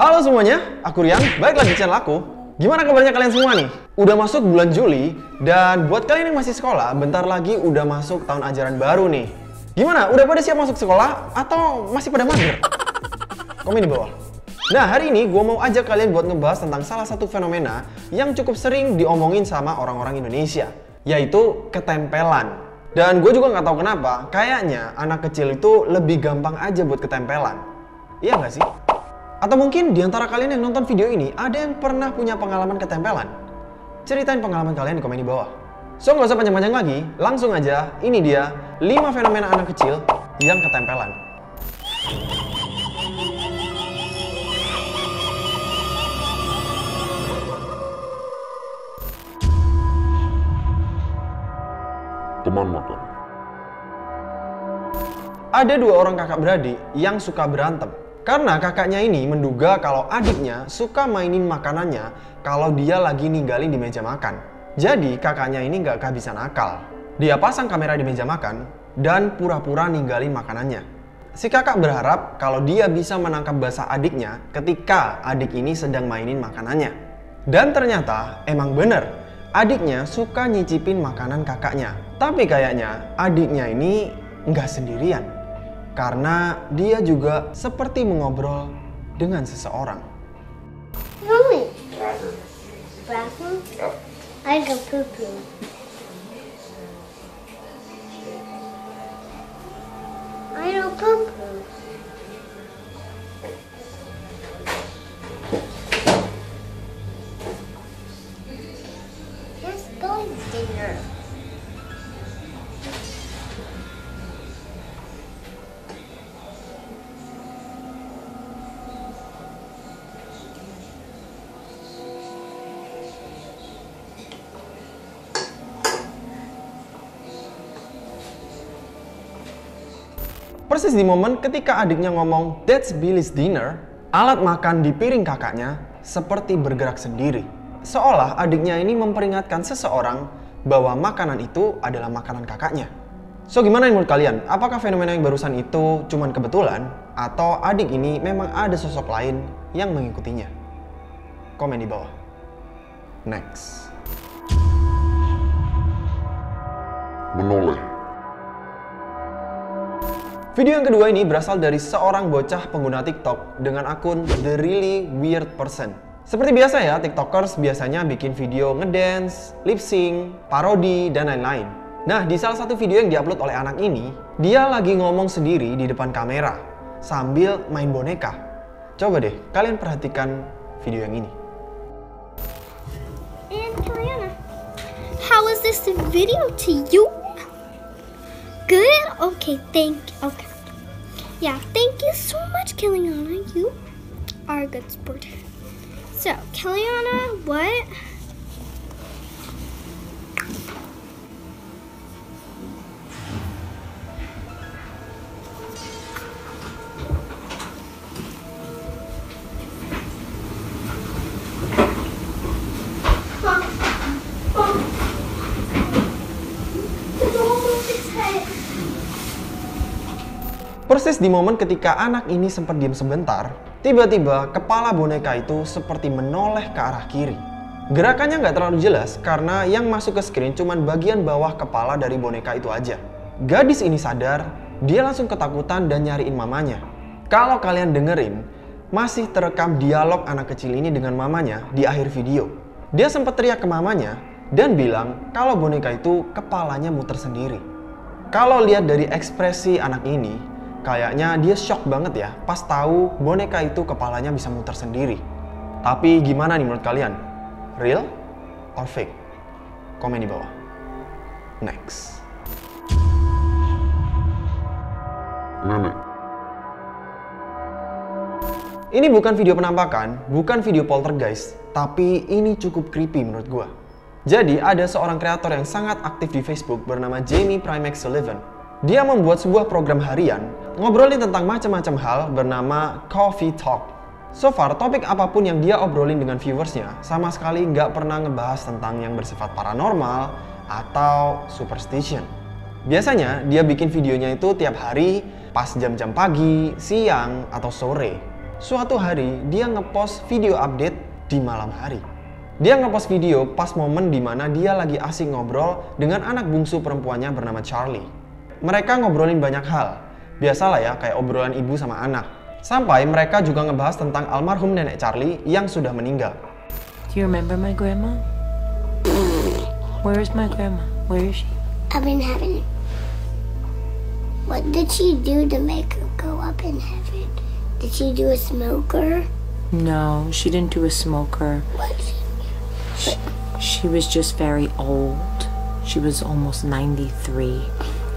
Halo semuanya, aku Rian, balik lagi di channel aku. Gimana kabarnya kalian semua nih? Udah masuk bulan Juli, dan buat kalian yang masih sekolah, bentar lagi udah masuk tahun ajaran baru nih. Gimana? Udah pada siap masuk sekolah? Atau masih pada mager? Komen di bawah. Nah, hari ini gue mau ajak kalian buat ngebahas tentang salah satu fenomena yang cukup sering diomongin sama orang-orang Indonesia, yaitu ketempelan. Dan gue juga nggak tahu kenapa, kayaknya anak kecil itu lebih gampang aja buat ketempelan. Iya nggak sih? Atau mungkin di antara kalian yang nonton video ini ada yang pernah punya pengalaman ketempelan? Ceritain pengalaman kalian di komen di bawah. So nggak usah panjang-panjang lagi, langsung aja ini dia 5 fenomena anak kecil yang ketempelan. teman makan. Ada dua orang kakak beradik yang suka berantem. Karena kakaknya ini menduga kalau adiknya suka mainin makanannya kalau dia lagi ninggalin di meja makan. Jadi kakaknya ini nggak kehabisan akal. Dia pasang kamera di meja makan dan pura-pura ninggalin makanannya. Si kakak berharap kalau dia bisa menangkap basah adiknya ketika adik ini sedang mainin makanannya. Dan ternyata emang bener, adiknya suka nyicipin makanan kakaknya. Tapi kayaknya adiknya ini nggak sendirian. Karena dia juga seperti mengobrol dengan seseorang. Mommy. Bathroom? I go poo poo. I go poo. Let's go to dinner. Persis di momen ketika adiknya ngomong, That's Billy's dinner, alat makan di piring kakaknya seperti bergerak sendiri. Seolah adiknya ini memperingatkan seseorang bahwa makanan itu adalah makanan kakaknya. So gimana menurut kalian? Apakah fenomena yang barusan itu cuman kebetulan? Atau adik ini memang ada sosok lain yang mengikutinya? Komen di bawah. Next. Menoleh. Video yang kedua ini berasal dari seorang bocah pengguna TikTok dengan akun The Really Weird Person. Seperti biasa ya, TikTokers biasanya bikin video ngedance, lip sync, parodi, dan lain-lain. Nah, di salah satu video yang diupload oleh anak ini, dia lagi ngomong sendiri di depan kamera sambil main boneka. Coba deh, kalian perhatikan video yang ini. And how was this video to you? Good? Okay, thank you. Okay. Yeah, thank you so much, Kiliana. You are a good sport. So, Kiliana, what? Persis di momen ketika anak ini sempat diam sebentar, tiba-tiba kepala boneka itu seperti menoleh ke arah kiri. Gerakannya nggak terlalu jelas karena yang masuk ke screen cuma bagian bawah kepala dari boneka itu aja. Gadis ini sadar, dia langsung ketakutan dan nyariin mamanya. Kalau kalian dengerin, masih terekam dialog anak kecil ini dengan mamanya di akhir video. Dia sempat teriak ke mamanya dan bilang kalau boneka itu kepalanya muter sendiri. Kalau lihat dari ekspresi anak ini, kayaknya dia shock banget ya pas tahu boneka itu kepalanya bisa muter sendiri. Tapi gimana nih menurut kalian? Real or fake? Komen di bawah. Next. Nenek. Ini bukan video penampakan, bukan video poltergeist, tapi ini cukup creepy menurut gua. Jadi ada seorang kreator yang sangat aktif di Facebook bernama Jamie Primax Sullivan. Dia membuat sebuah program harian ngobrolin tentang macam-macam hal bernama Coffee Talk. So far, topik apa pun yang dia obrolin dengan viewersnya sama sekali nggak pernah ngebahas tentang yang bersifat paranormal atau superstition. Biasanya dia bikin videonya itu tiap hari pas jam-jam pagi, siang, atau sore. suatu hari dia ngepost video update di malam hari. Dia ngepost video pas momen di mana dia lagi asik ngobrol dengan anak bungsu perempuannya bernama Charlie. Mereka ngobrolin banyak hal, biasalah ya kayak obrolan ibu sama anak. Sampai mereka juga ngebahas tentang almarhum nenek Charlie yang sudah meninggal. Do you remember my grandma? Where is my grandma? Where is she? Up in heaven. What did she do to make her go up in heaven? Did she do a smoker? No, she didn't do a smoker. What? She, she was just very old. She was almost 93,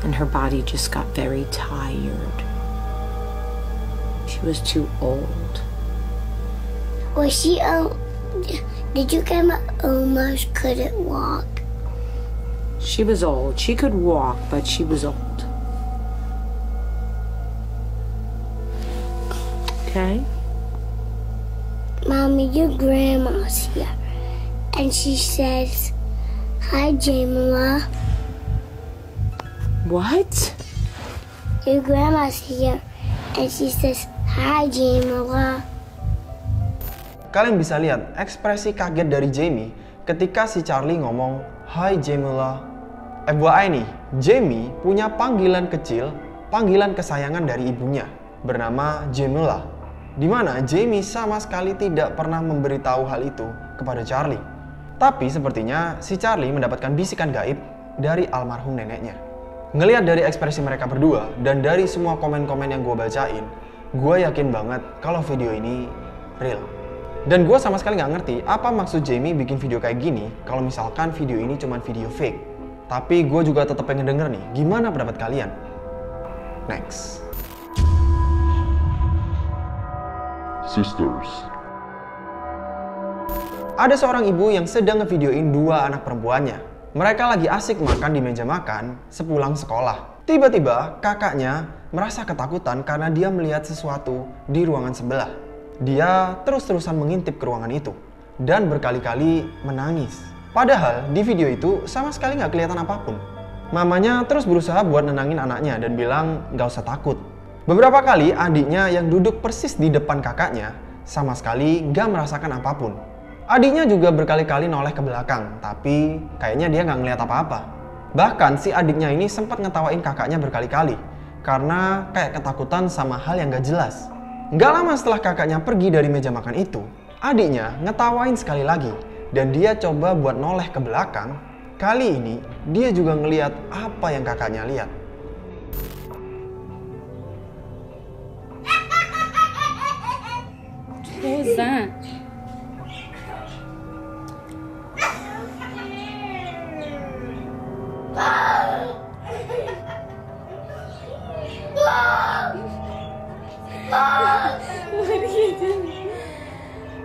and her body just got very tired. She was too old. Was she um? Did you grandma almost couldn't walk? She was old. She could walk, but she was old. Okay? Mommy, your grandma's here, and she says, "Hi, Jamila." What? Your grandma's here, and she says, "Hi, Jamila." Kalian bisa lihat ekspresi kaget dari Jamie ketika si Charlie ngomong, Hai Jamila. FYI nih, Jamie punya panggilan kecil, panggilan kesayangan dari ibunya, bernama Jamila. Di mana Jamie sama sekali tidak pernah memberitahu hal itu kepada Charlie. Tapi sepertinya si Charlie mendapatkan bisikan gaib dari almarhum neneknya. Ngelihat dari ekspresi mereka berdua dan dari semua komen-komen yang gue bacain, gue yakin banget kalau video ini real. Dan gue sama sekali nggak ngerti apa maksud Jamie bikin video kayak gini kalau misalkan video ini cuma video fake. Tapi gue juga tetap pengen denger nih, gimana pendapat kalian? Next. Sisters. Ada seorang ibu yang sedang ngevideoin dua anak perempuannya. Mereka lagi asik makan di meja makan sepulang sekolah. Tiba-tiba kakaknya merasa ketakutan karena dia melihat sesuatu di ruangan sebelah. Dia terus-terusan mengintip ke ruangan itu dan berkali-kali menangis. Padahal di video itu sama sekali nggak kelihatan apa pun. Mamanya terus berusaha buat nenangin anaknya dan bilang nggak usah takut. Beberapa kali adiknya yang duduk persis di depan kakaknya sama sekali nggak merasakan apa pun. Adiknya juga berkali-kali noleh ke belakang, tapi kayaknya dia nggak ngeliat apa-apa. Bahkan si adiknya ini sempat ngetawain kakaknya berkali-kali karena kayak ketakutan sama hal yang gak jelas. Nggak lama setelah kakaknya pergi dari meja makan itu, adiknya ngetawain sekali lagi dan dia coba buat noleh ke belakang. Kali ini dia juga ngeliat apa yang kakaknya lihat. What what are you doing?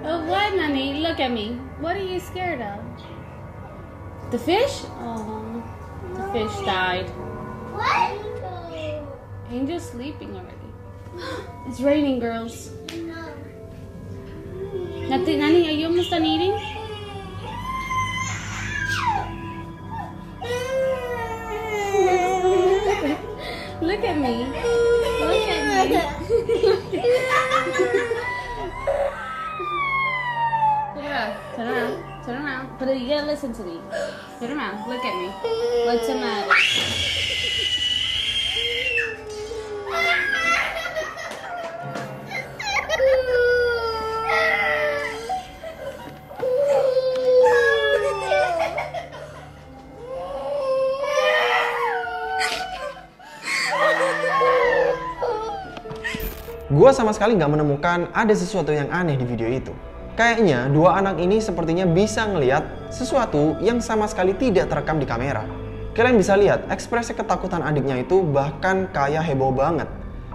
Oh, what, Nani? Look at me. What are you scared of? The fish? Oh, the fish died. What? Angel's sleeping already. It's raining, girls. Nati, Nani, are you almost done eating? Look at me. Look at me. Turn around. Turn around. But you gotta listen to me. Turn around. Look at me. What's the matter? Gua sama sekali nggak menemukan ada sesuatu yang aneh di video itu. Kayaknya dua anak ini sepertinya bisa ngelihat sesuatu yang sama sekali tidak terekam di kamera. Kalian bisa lihat ekspresi ketakutan adiknya itu bahkan kayak heboh banget.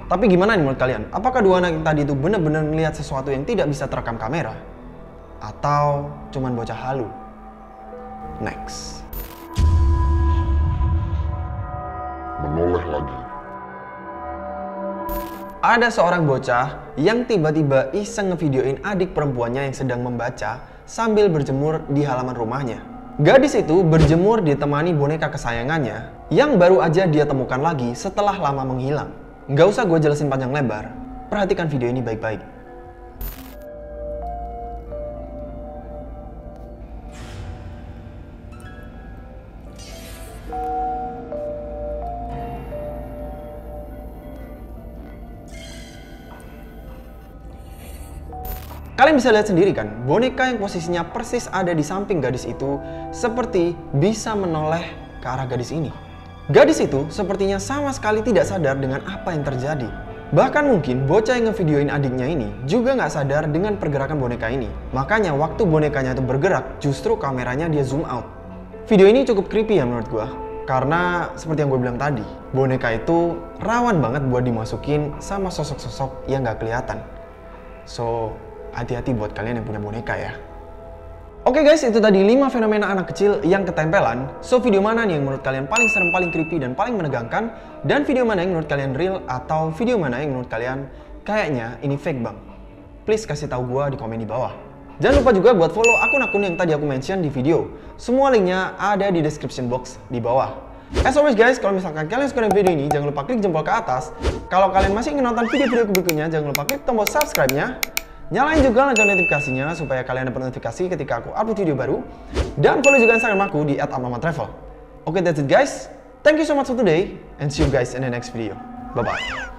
Tapi gimana nih menurut kalian? Apakah dua anak yang tadi itu benar-benar ngelihat sesuatu yang tidak bisa terekam kamera? Atau cuman bocah halu? Next. Menoleh lagi. Ada seorang bocah yang tiba-tiba iseng ngevideoin adik perempuannya yang sedang membaca sambil berjemur di halaman rumahnya. Gadis itu berjemur ditemani boneka kesayangannya yang baru aja dia temukan lagi setelah lama menghilang. Nggak usah gue jelasin panjang lebar, perhatikan video ini baik-baik. Kalian bisa lihat sendiri kan, boneka yang posisinya persis ada di samping gadis itu seperti bisa menoleh ke arah gadis ini. Gadis itu sepertinya sama sekali tidak sadar dengan apa yang terjadi. Bahkan mungkin bocah yang ngevideoin adiknya ini juga nggak sadar dengan pergerakan boneka ini. Makanya waktu bonekanya itu bergerak, justru kameranya dia zoom out. Video ini cukup creepy ya menurut gua. Karena seperti yang gue bilang tadi, boneka itu rawan banget buat dimasukin sama sosok-sosok yang nggak kelihatan. So, hati-hati buat kalian yang punya boneka ya. Oke guys, itu tadi 5 fenomena anak kecil yang ketempelan. So, video mana nih yang menurut kalian paling serem, paling creepy, dan paling menegangkan? Dan video mana yang menurut kalian real atau video mana yang menurut kalian kayaknya ini fake bang? Please kasih tahu gua di komen di bawah. Jangan lupa juga buat follow akun-akun yang tadi aku mention di video. Semua linknya ada di description box di bawah. As always guys, kalau misalkan kalian suka dengan video ini, jangan lupa klik jempol ke atas. Kalau kalian masih ingin nonton video-video berikutnya, jangan lupa klik tombol subscribe-nya. Nyalain juga lonceng notifikasinya supaya kalian dapat notifikasi ketika aku upload video baru. Dan follow juga Instagram aku di @amamatravel. Oke, okay, that's it guys. Thank you so much for today and see you guys in the next video. Bye bye.